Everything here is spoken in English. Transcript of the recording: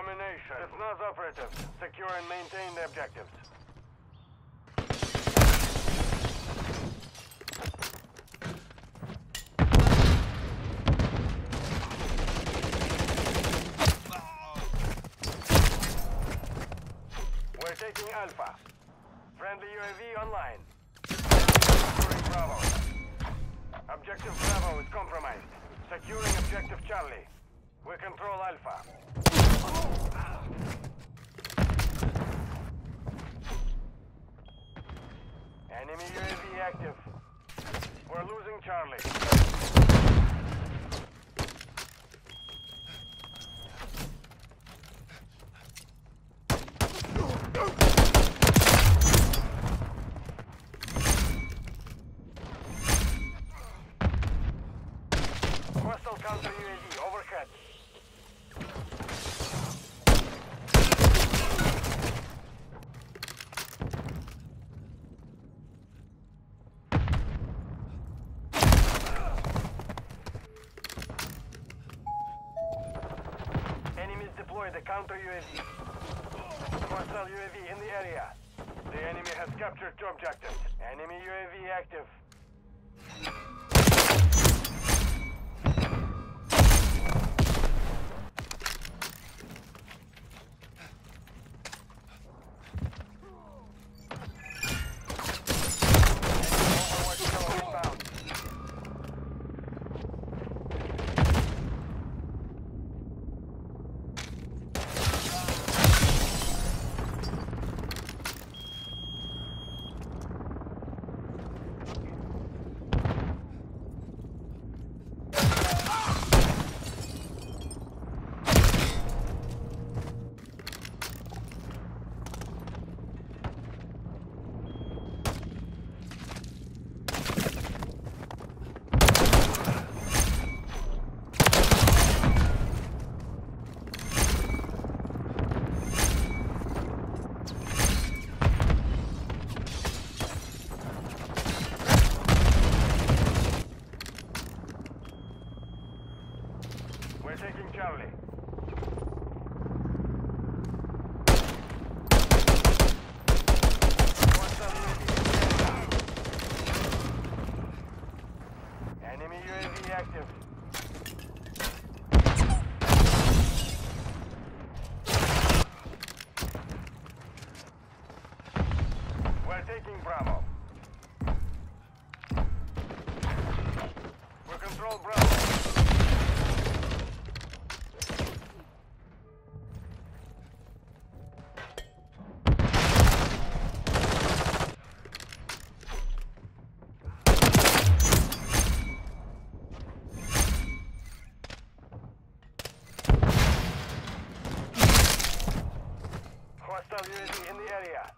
Domination. It's not operative. Secure and maintain the objectives. We're taking Alpha. Friendly UAV online. Bravo. Objective Bravo is compromised. Securing Objective Charlie. We control Alpha. Enemy UAV active. We're losing Charlie. Hostile counter UAV overhead. Deploy the counter UAV. Hostile UAV in the area. The enemy has captured two objectives. Enemy UAV active. Overwatch killer inbound. We're taking Charlie. Hostile UAV. Enemy UAV active. We're taking Bravo. We control Bravo. UAV in the area.